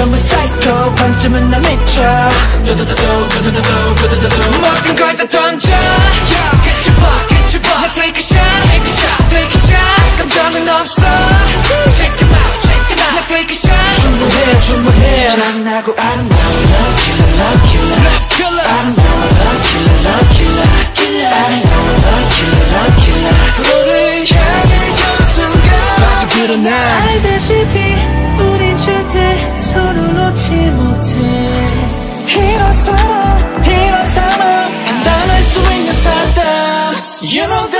전부 사이코 반쯤은 나 미쳐 모든 걸 다 던져 Get your buck, get your buck 나 take a shot, take a shot, take a shot 감정은 없어 Check him out, check him out 나 take a shot 충분해 충분해 잔인하고 아름다워 love killer, love killer Love killer 아름다워 love killer, love killer 아름다워 love killer, love killer 서로를 향해 가는 순간 빠져들어 난 이런 사람 이런 사람 감당할 수 있는 사람 You know that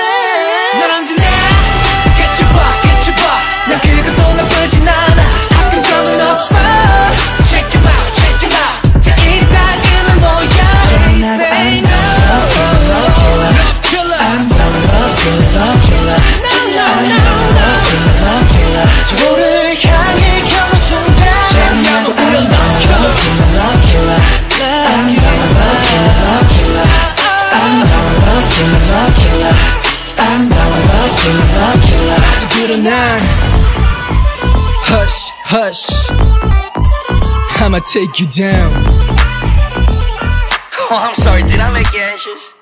to nine. Hush, hush. I'ma take you down. Oh, I'm sorry. Did I make you anxious?